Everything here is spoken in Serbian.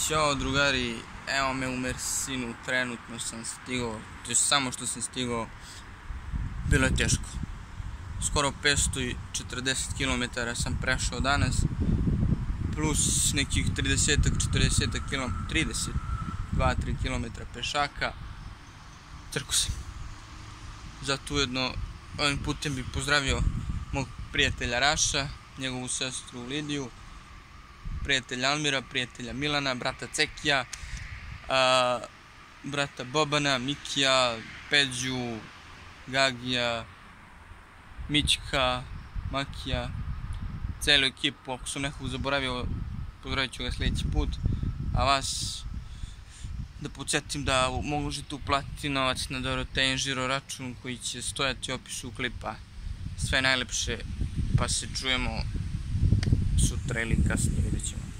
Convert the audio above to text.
Ćao drugari, evo me u Mersinu, trenutno sam stigao, to samo što sam stigao, bilo je teško. Skoro 540 km sam prešao danas, plus nekih 30-40 km, 30, 2-3 km pešaka, trku sam. Zato ujedno ovim putem bi pozdravio mog prijatelja Raša, njegovu sestru Lidiju, prijatelja Almira, prijatelja Milana, brata Cekija, brata Bobana, Mikija, Peđu, Gagija, Mićka, Makija, celu ekipu, ako sam nekog zaboravio, pozdravit ću ga sljedeći put, a vas da podsjetim da možete uplatiti novac na Dorotein žiro račun koji će stojati u opisu klipa. Sve najlepše, pa se čujemo sutra ili kasnije, vidjet ćemo.